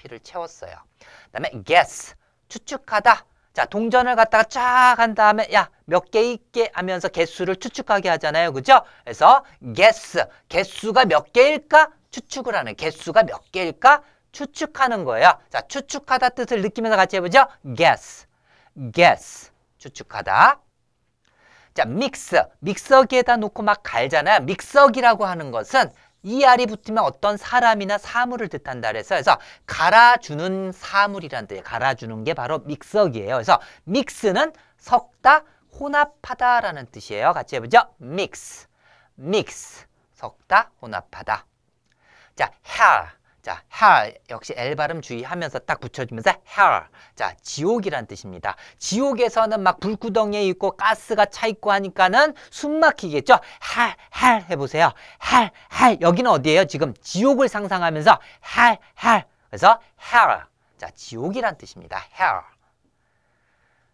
P를 채웠어요. 그 다음에 guess 추측하다. 자, 동전을 갖다가 쫙 한 다음에 야, 몇 개 있게 하면서 개수를 추측하게 하잖아요. 그죠? 그래서 guess, 개수가 몇 개일까? 추측을 하는 개수가 몇 개일까? 추측하는 거예요. 자, 추측하다 뜻을 느끼면서 같이 해보죠. guess, guess, 추측하다. 자, 믹스, 믹서기에다 놓고 막 갈잖아요. 믹서기라고 하는 것은 ER이 붙으면 어떤 사람이나 사물을 뜻한다 그래서 그래서 갈아주는 사물이란 뜻이에요. 갈아주는 게 바로 믹서기예요. 그래서 믹스는 섞다, 혼합하다라는 뜻이에요. 같이 해보죠. 믹스, 믹스, 섞다, 혼합하다. 자, hell, 자, hell 역시 L 발음 주의하면서 딱 붙여주면서 hell. 자, 지옥이란 뜻입니다. 지옥에서는 막 불구덩이에 있고 가스가 차 있고 하니까는 숨 막히겠죠. hell, hell 해보세요. hell, hell 여기는 어디예요? 지금 지옥을 상상하면서 hell, hell. 그래서 hell. 자, 지옥이란 뜻입니다. hell.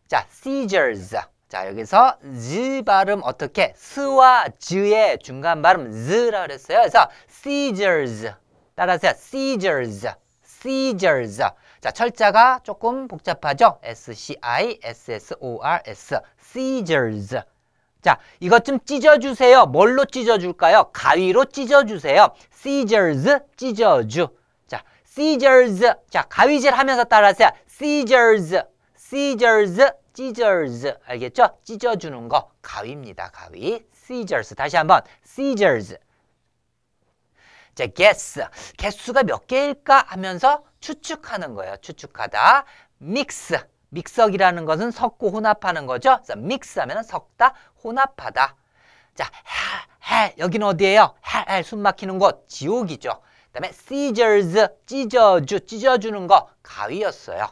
자, seizures. 자, 여기서 z 발음 어떻게? 스와 z의 중간 발음 z라 그랬어요. 그래서 seizures. 따라하세요. seizures. seizures. 자, 철자가 조금 복잡하죠? S-C-I-S-S-O-R-S. seizures. 자, 이것 좀 찢어주세요. 뭘로 찢어줄까요? 가위로 찢어주세요. seizures, 찢어주. 자, seizures. 자, 가위질 하면서 따라하세요. seizures, seizures, 찢어즈. 알겠죠? 찢어주는 거. 가위입니다. 가위. seizures. 다시 한번. 자, guess. 개수가 몇 개일까 하면서 추측하는 거예요. 추측하다. mix. 믹서기라는 것은 섞고 혼합하는 거죠. 그래서 mix 하면 섞다, 혼합하다. 자, 해, 해. 여기는 어디예요? 해, 해. 숨 막히는 곳. 지옥이죠. 그 다음에 seizures. 찢어주. 찢어주는 거. 가위였어요.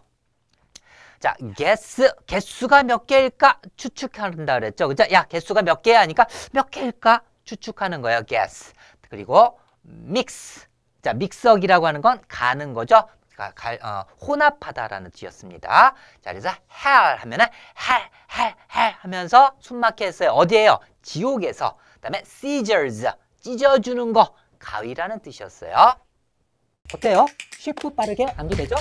자, guess. 개수가 몇 개일까? 추측한다 그랬죠. 그죠? 야, 개수가 몇 개야 하니까 몇 개일까? 추측하는 거예요. guess. 그리고 mix. 자, 믹서기라고 하는 건 가는 거죠. 가, 갈, 어, 혼합하다라는 뜻이었습니다. 자, 그래서 hell 하면은 hell, hell, hell 하면서 숨막혀 했어요. 어디에요? 지옥에서. 그다음에 seizures, 찢어주는 거, 가위라는 뜻이었어요. 어때요? 쉽고 빠르게 암기되죠?